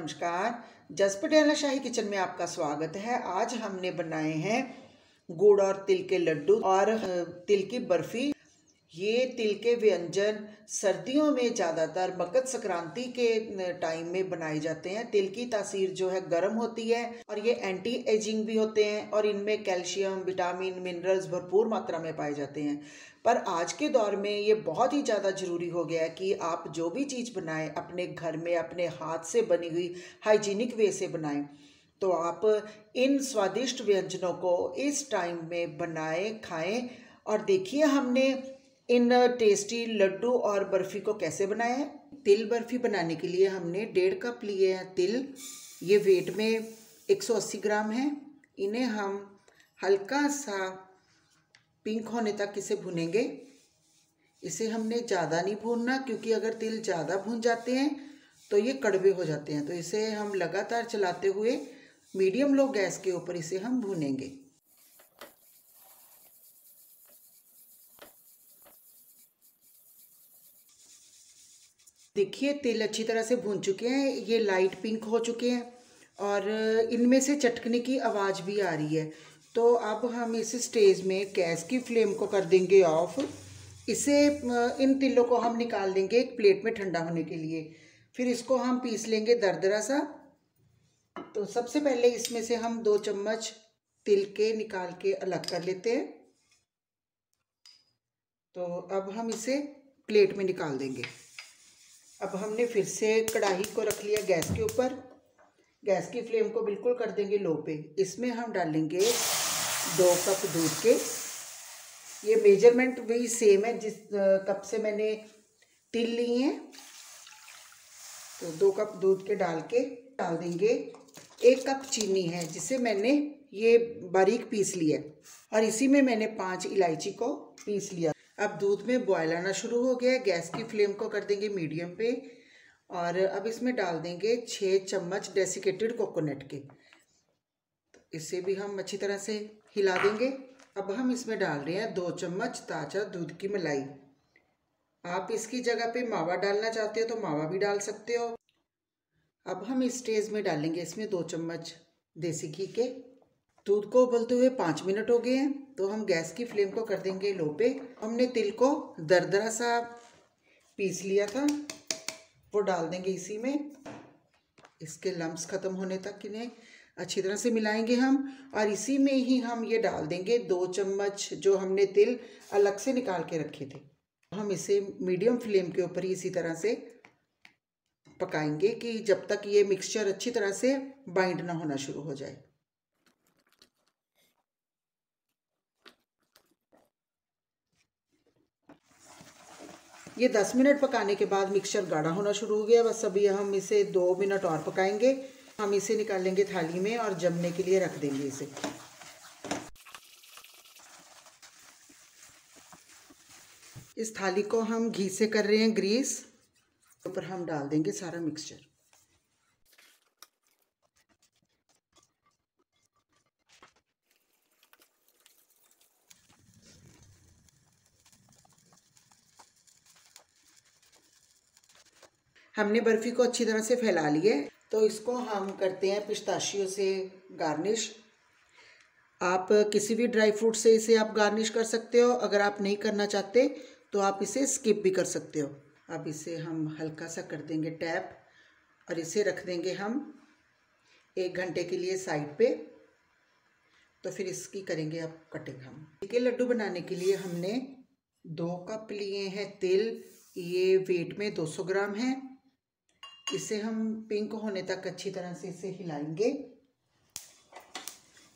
नमस्कार। जस पटियाला शाही किचन में आपका स्वागत है। आज हमने बनाए हैं गुड़ और तिल के लड्डू और तिल की बर्फ़ी। ये तिल के व्यंजन सर्दियों में ज़्यादातर मकर संक्रांति के टाइम में बनाए जाते हैं। तिल की तासीर जो है गर्म होती है और ये एंटी एजिंग भी होते हैं और इनमें कैल्शियम विटामिन मिनरल्स भरपूर मात्रा में पाए जाते हैं। पर आज के दौर में ये बहुत ही ज़्यादा ज़रूरी हो गया है कि आप जो भी चीज़ बनाएँ, अपने घर में, अपने हाथ से बनी हुई हाइजीनिक वे से बनाएँ। तो आप इन स्वादिष्ट व्यंजनों को इस टाइम में बनाएँ, खाएँ और देखिए हमने इन टेस्टी लड्डू और बर्फ़ी को कैसे बनाया है? तिल बर्फ़ी बनाने के लिए हमने डेढ़ कप लिए हैं तिल। ये वेट में 180 ग्राम है। इन्हें हम हल्का सा पिंक होने तक इसे भुनेंगे। इसे हमने ज़्यादा नहीं भूनना क्योंकि अगर तिल ज़्यादा भून जाते हैं तो ये कड़वे हो जाते हैं। तो इसे हम लगातार चलाते हुए मीडियम लो गैस के ऊपर इसे हम भूनेंगे। देखिए, तिल अच्छी तरह से भून चुके हैं, ये लाइट पिंक हो चुके हैं और इनमें से चटकने की आवाज़ भी आ रही है। तो अब हम इस स्टेज में गैस की फ्लेम को कर देंगे ऑफ़ इसे इन तिलों को हम निकाल देंगे एक प्लेट में ठंडा होने के लिए। फिर इसको हम पीस लेंगे दरदरा सा। तो सबसे पहले इसमें से हम दो चम्मच तिल के निकाल के अलग कर लेते हैं। तो अब हम इसे प्लेट में निकाल देंगे। अब हमने फिर से कढ़ाई को रख लिया गैस के ऊपर। गैस की फ्लेम को बिल्कुल कर देंगे लो पे। इसमें हम डालेंगे दो कप दूध के। ये मेज़रमेंट वही सेम है, जिस कप से मैंने तिल ली हैं तो दो कप दूध के डाल के डाल देंगे। एक कप चीनी है, जिसे मैंने ये बारीक पीस लिया और इसी में मैंने पाँच इलायची को पीस लिया। अब दूध में बॉयल आना शुरू हो गया है। गैस की फ्लेम को कर देंगे मीडियम पे और अब इसमें डाल देंगे छः चम्मच डेसिकेटेड कोकोनट के। तो इसे भी हम अच्छी तरह से हिला देंगे। अब हम इसमें डाल रहे हैं दो चम्मच ताज़ा दूध की मलाई। आप इसकी जगह पे मावा डालना चाहते हो तो मावा भी डाल सकते हो। अब हम इस स्टेज में डालेंगे इसमें दो चम्मच देसी घी के। दूध को उबलते हुए पाँच मिनट हो गए हैं तो हम गैस की फ्लेम को कर देंगे लो पे। हमने तिल को दरदरा सा पीस लिया था, वो डाल देंगे इसी में। इसके लम्ब्स ख़त्म होने तक इन्हें अच्छी तरह से मिलाएँगे हम, और इसी में ही हम ये डाल देंगे दो चम्मच जो हमने तिल अलग से निकाल के रखे थे। हम इसे मीडियम फ्लेम के ऊपर ही इसी तरह से पकाएँगे कि जब तक ये मिक्सचर अच्छी तरह से बाइंड ना होना शुरू हो जाए। ये दस मिनट पकाने के बाद मिक्सचर गाढ़ा होना शुरू हो गया। बस अभी हम इसे दो मिनट और पकाएँगे। हम इसे निकाल लेंगे थाली में और जमने के लिए रख देंगे इसे। इस थाली को हम घी से कर रहे हैं ग्रीस। ऊपर हम डाल देंगे सारा मिक्सचर। हमने बर्फ़ी को अच्छी तरह से फैला लिया है। तो इसको हम करते हैं पिस्ताशियों से गार्निश। आप किसी भी ड्राई फ्रूट से इसे आप गार्निश कर सकते हो। अगर आप नहीं करना चाहते तो आप इसे स्किप भी कर सकते हो। अब इसे हम हल्का सा कर देंगे टैप और इसे रख देंगे हम एक घंटे के लिए साइड पे। तो फिर इसकी करेंगे अब कटिंग हम। के लड्डू बनाने के लिए हमने दो कप लिए हैं तिल। ये वेट में 200 ग्राम है। इसे हम पिंक होने तक अच्छी तरह से इसे हिलाएँगे।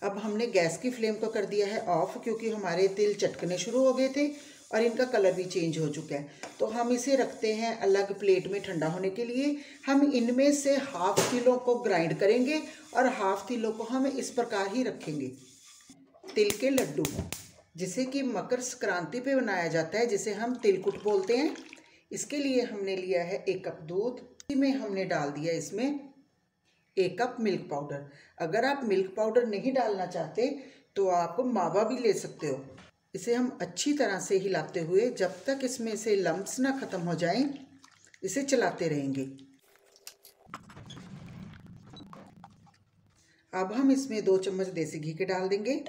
अब हमने गैस की फ्लेम को कर दिया है ऑफ़, क्योंकि हमारे तिल चटकने शुरू हो गए थे और इनका कलर भी चेंज हो चुका है। तो हम इसे रखते हैं अलग प्लेट में ठंडा होने के लिए। हम इनमें से हाफ़ तिलों को ग्राइंड करेंगे और हाफ़ तिलों को हम इस प्रकार ही रखेंगे। तिल के लड्डू, जिसे कि मकर संक्रांति पे बनाया जाता है, जिसे हम तिलकुट बोलते हैं। इसके लिए हमने लिया है एक कप दूध। में हमने डाल दिया इसमें एक कप मिल्क पाउडर अगर आप मिल्क पाउडर नहीं डालना चाहते तो आप मावा भी ले सकते हो। इसे हम अच्छी तरह से हिलाते हुए, जब तक इसमें से लम्ब्स ना ख़त्म हो जाएँ, इसे चलाते रहेंगे। अब हम इसमें दो चम्मच देसी घी के डाल देंगे।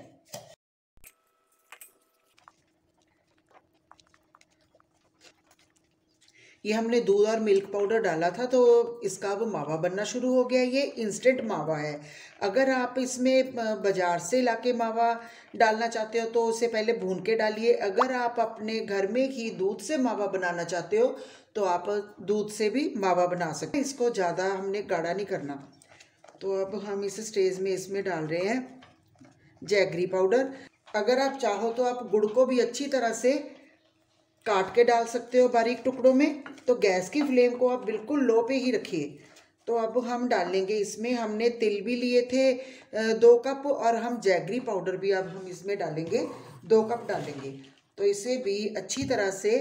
ये हमने दूध और मिल्क पाउडर डाला था तो इसका अब मावा बनना शुरू हो गया, ये इंस्टेंट मावा है। अगर आप इसमें बाज़ार से ला के मावा डालना चाहते हो तो उसे पहले भून के डालिए। अगर आप अपने घर में ही दूध से मावा बनाना चाहते हो तो आप दूध से भी मावा बना सकते हैं। इसको ज़्यादा हमने गाढ़ा नहीं करना। तो अब हम इस स्टेज में इसमें डाल रहे हैं जैगरी पाउडर। अगर आप चाहो तो आप गुड़ को भी अच्छी तरह से काट के डाल सकते हो बारीक टुकड़ों में। तो गैस की फ्लेम को आप बिल्कुल लो पे ही रखिए। तो अब हम डालेंगे इसमें। हमने तिल भी लिए थे दो कप और हम जैगरी पाउडर भी अब हम इसमें डालेंगे। दो कप डालेंगे। तो इसे भी अच्छी तरह से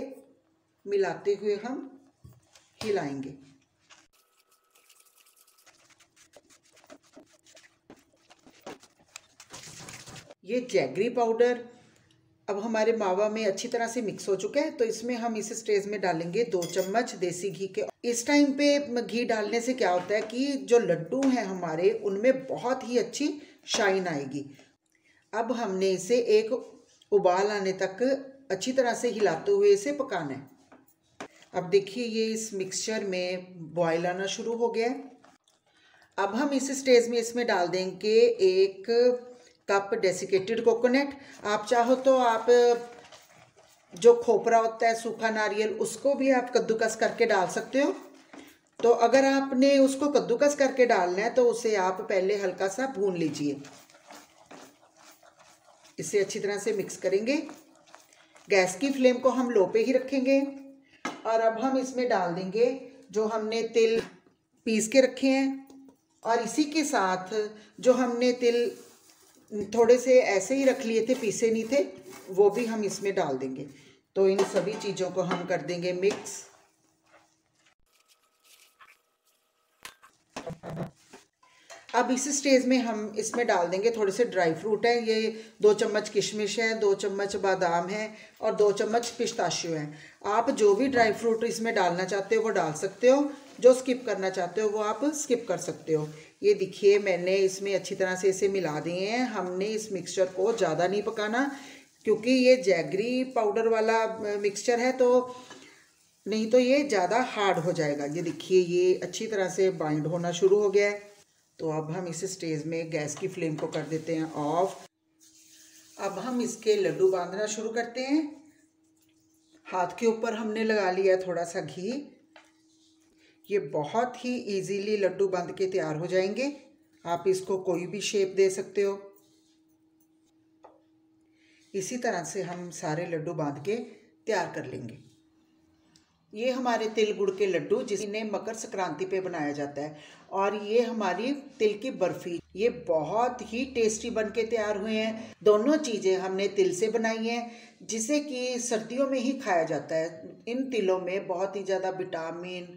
मिलाते हुए हम हिलाएँगे। ये जैगरी पाउडर अब हमारे मावा में अच्छी तरह से मिक्स हो चुका है तो इसमें हम इस स्टेज में डालेंगे दो चम्मच देसी घी के। इस टाइम पे घी डालने से क्या होता है कि जो लड्डू हैं हमारे, उनमें बहुत ही अच्छी शाइन आएगी। अब हमने इसे एक उबाल आने तक अच्छी तरह से हिलाते हुए इसे पकाना है। अब देखिए, ये इस मिक्सचर में बॉयल आना शुरू हो गया है। अब हम इस स्टेज में इसमें डाल देंगे एक कप डेसिकेटेड कोकोनट आप चाहो तो आप, जो खोपरा होता है, सूखा नारियल, उसको भी आप कद्दूकस करके डाल सकते हो। तो अगर आपने उसको कद्दूकस करके डालना है तो उसे आप पहले हल्का सा भून लीजिए। इसे अच्छी तरह से मिक्स करेंगे। गैस की फ्लेम को हम लो पे ही रखेंगे। और अब हम इसमें डाल देंगे जो हमने तिल पीस के रखे हैं। और इसी के साथ जो हमने तिल थोड़े से ऐसे ही रख लिए थे, पीसे नहीं थे, वो भी हम इसमें डाल देंगे। तो इन सभी चीज़ों को हम कर देंगे मिक्स। अब इस स्टेज में हम इसमें डाल देंगे थोड़े से ड्राई फ्रूट है। ये दो चम्मच किशमिश है, दो चम्मच बादाम है और दो चम्मच पिस्ताशियो है। आप जो भी ड्राई फ्रूट इसमें डालना चाहते हो, वो डाल सकते हो। जो स्किप करना चाहते हो, वो आप स्किप कर सकते हो। ये देखिए मैंने इसमें अच्छी तरह से इसे मिला दिए हैं। हमने इस मिक्सचर को ज़्यादा नहीं पकाना, क्योंकि ये जैगरी पाउडर वाला मिक्सचर है तो नहीं तो ये ज़्यादा हार्ड हो जाएगा। ये देखिए, ये अच्छी तरह से बाइंड होना शुरू हो गया है। तो अब हम इस स्टेज में गैस की फ्लेम को कर देते हैं ऑफ़ अब हम इसके लड्डू बांधना शुरू करते हैं। हाथ के ऊपर हमने लगा लिया थोड़ा सा घी। ये बहुत ही इजीली लड्डू बाँध के तैयार हो जाएँगे। आप इसको कोई भी शेप दे सकते हो। इसी तरह से हम सारे लड्डू बाँध के तैयार कर लेंगे। ये हमारे तिल गुड़ के लड्डू, जिन्हें मकर संक्रांति पे बनाया जाता है, और ये हमारी तिल की बर्फ़ी। ये बहुत ही टेस्टी बन के तैयार हुए हैं। दोनों चीज़ें हमने तिल से बनाई हैं, जिसे कि सर्दियों में ही खाया जाता है। इन तिलों में बहुत ही ज़्यादा विटामिन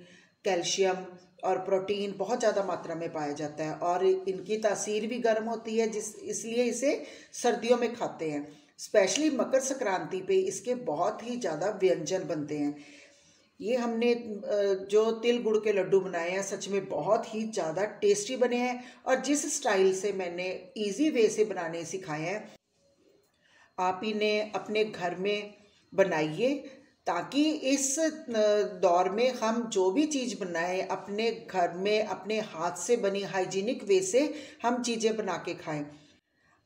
कैल्शियम और प्रोटीन बहुत ज़्यादा मात्रा में पाया जाता है और इनकी तासीर भी गर्म होती है, जिस, इसलिए इसे सर्दियों में खाते हैं। स्पेशली मकर संक्रांति पे इसके बहुत ही ज़्यादा व्यंजन बनते हैं। ये हमने जो तिल गुड़ के लड्डू बनाए हैं, सच में बहुत ही ज़्यादा टेस्टी बने हैं और जिस स्टाइल से मैंने इजी वे से बनाने सिखाए हैं, आप इन्हें अपने घर में बनाइए। ताकि इस दौर में हम जो भी चीज़ बनाएँ, अपने घर में, अपने हाथ से बनी हाइजीनिक वे से हम चीज़ें बना के खाएँ।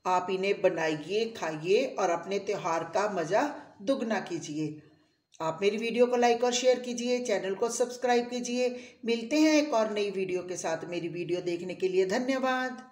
आप इन्हें बनाइए, खाइए और अपने त्यौहार का मज़ा दुगना कीजिए। आप मेरी वीडियो को लाइक और शेयर कीजिए, चैनल को सब्सक्राइब कीजिए। मिलते हैं एक और नई वीडियो के साथ। मेरी वीडियो देखने के लिए धन्यवाद।